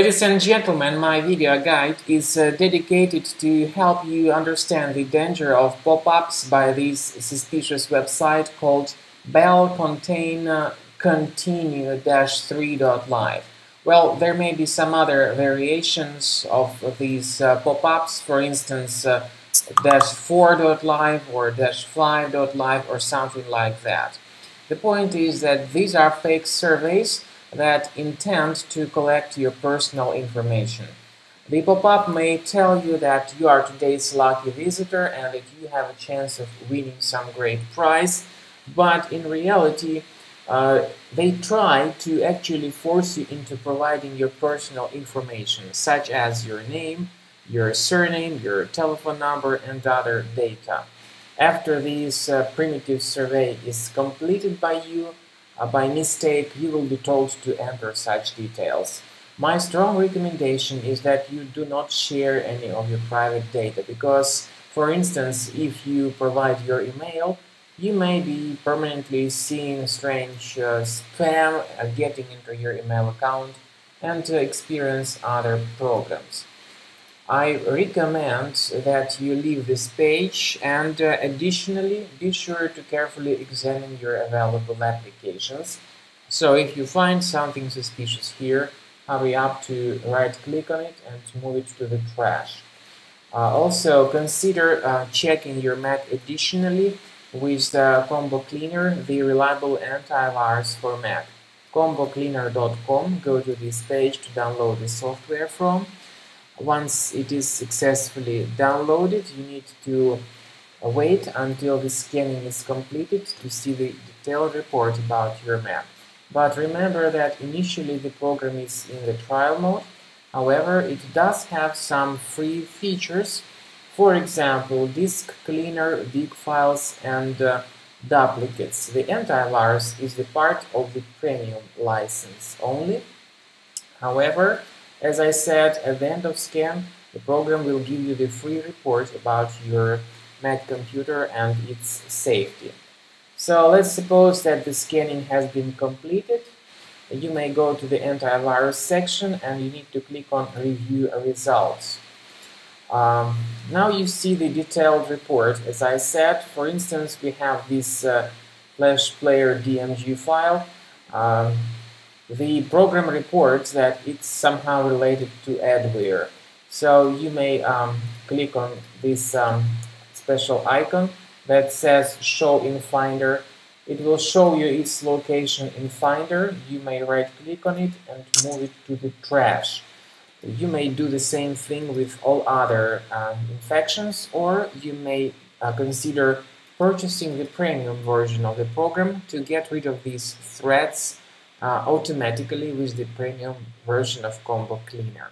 Ladies and gentlemen, my video guide is uh, dedicated to help you understand the danger of pop-ups by this suspicious website called Bell Contain Continue-3.live. Well, there may be some other variations of these uh, pop-ups, for instance, uh, dash 4.live or dash 5.live or something like that. The point is that these are fake surveys that intend to collect your personal information. The pop-up may tell you that you are today's lucky visitor and that you have a chance of winning some great prize, but in reality, uh, they try to actually force you into providing your personal information, such as your name, your surname, your telephone number, and other data. After this uh, primitive survey is completed by you, uh, by mistake, you will be told to enter such details. My strong recommendation is that you do not share any of your private data because, for instance, if you provide your email, you may be permanently seeing strange uh, spam uh, getting into your email account and to experience other programs. I recommend that you leave this page and uh, additionally be sure to carefully examine your available applications. So if you find something suspicious here, hurry up to right click on it and move it to the trash. Uh, also consider uh, checking your Mac additionally with the Combo Cleaner, the reliable antivirus for Mac. ComboCleaner.com, go to this page to download the software from once it is successfully downloaded, you need to wait until the scanning is completed to see the detailed report about your Mac. But remember that initially the program is in the trial mode. However, it does have some free features. For example, disk cleaner, big files, and uh, duplicates. The antivirus is the part of the premium license only. However, as I said, at the end of scan, the program will give you the free report about your Mac computer and its safety. So let's suppose that the scanning has been completed. You may go to the antivirus section and you need to click on review results. Um, now you see the detailed report. As I said, for instance, we have this uh, Flash Player DMG file. Um, the program reports that it's somehow related to adware. So you may um, click on this um, special icon that says show in Finder. It will show you its location in Finder. You may right click on it and move it to the trash. You may do the same thing with all other um, infections or you may uh, consider purchasing the premium version of the program to get rid of these threats uh, automatically with the premium version of Combo Cleaner.